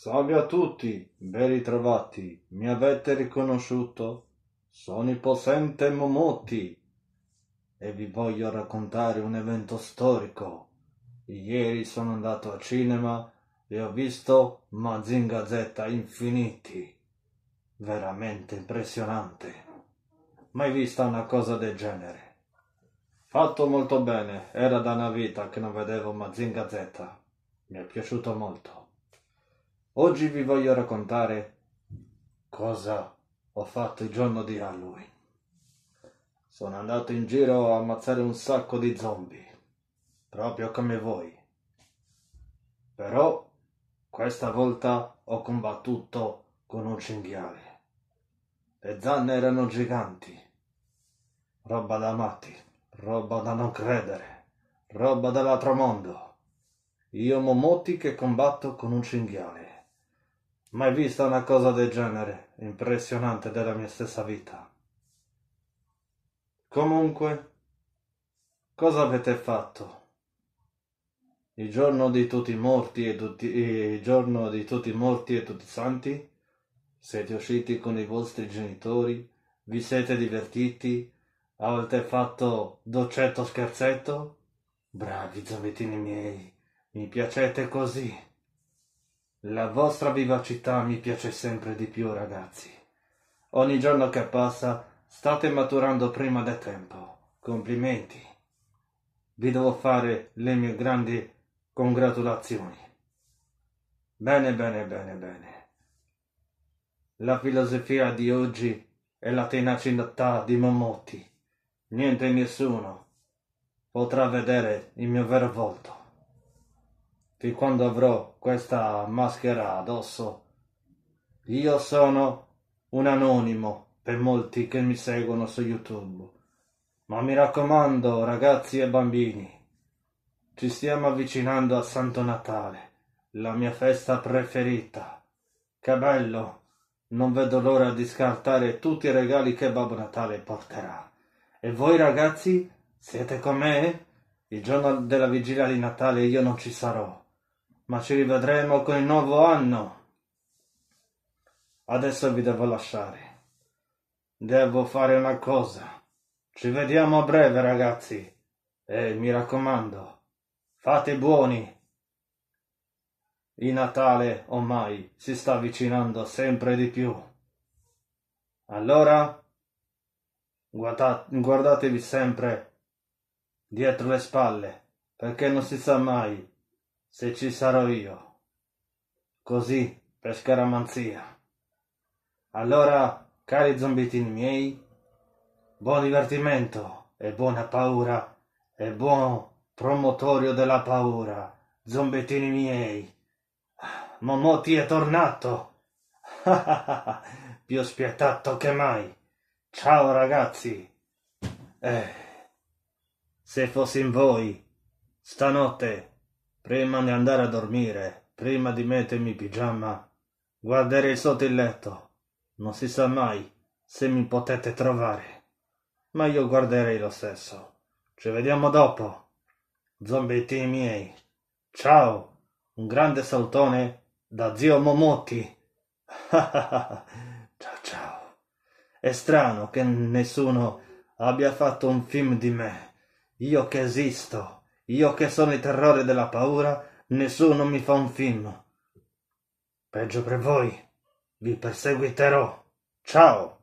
Salve a tutti, ben ritrovati. Mi avete riconosciuto? Sono il possente Momotti e vi voglio raccontare un evento storico. Ieri sono andato al cinema e ho visto Mazinga Z Infiniti. Veramente impressionante. Mai vista una cosa del genere. Fatto molto bene, era da una vita che non vedevo Mazinga Z. Mi è piaciuto molto. Oggi vi voglio raccontare cosa ho fatto il giorno di Halloween. Sono andato in giro a ammazzare un sacco di zombie, proprio come voi. Però questa volta ho combattuto con un cinghiale. Le zanne erano giganti. Roba da matti, roba da non credere, roba dell'altro mondo. Io Momotti che combatto con un cinghiale. Mai vista una cosa del genere, impressionante della mia stessa vita. Comunque, cosa avete fatto? Il giorno di tutti i morti e tutti, il giorno di tutti i morti e tutti santi? Siete usciti con i vostri genitori? Vi siete divertiti? Avete fatto doccetto scherzetto? Bravi zombiettini miei, mi piacete così. La vostra vivacità mi piace sempre di più, ragazzi. Ogni giorno che passa state maturando prima del tempo. Complimenti. Vi devo fare le mie grandi congratulazioni. Bene, bene, bene, bene. La filosofia di oggi è la tenacità di Momotti. Niente e nessuno potrà vedere il mio vero volto fin quando avrò questa maschera addosso. Io sono un anonimo per molti che mi seguono su YouTube. Ma mi raccomando, ragazzi e bambini, ci stiamo avvicinando a Santo Natale, la mia festa preferita. Che bello! Non vedo l'ora di scartare tutti i regali che Babbo Natale porterà. E voi ragazzi, siete con me? Il giorno della vigilia di Natale io non ci sarò ma ci rivedremo con il nuovo anno. Adesso vi devo lasciare. Devo fare una cosa. Ci vediamo a breve, ragazzi. E mi raccomando, fate buoni. Il Natale ormai si sta avvicinando sempre di più. Allora, guardatevi sempre dietro le spalle, perché non si sa mai se ci sarò io. Così, per scaramanzia. Allora, cari zombiettini miei, buon divertimento e buona paura e buon promotorio della paura, zombiettini miei. Momotti è tornato. Più spietato che mai. Ciao ragazzi. Eh, se fossi in voi, stanotte Prima di andare a dormire, prima di mettermi in pigiama, guarderei sotto il letto. Non si sa mai se mi potete trovare. Ma io guarderei lo stesso. Ci vediamo dopo. Zombettini miei. Ciao. Un grande saltone da zio Momotti. ciao ciao. È strano che nessuno abbia fatto un film di me. Io che esisto. Io che sono il terrore della paura, nessuno mi fa un film. Peggio per voi, vi perseguiterò. Ciao!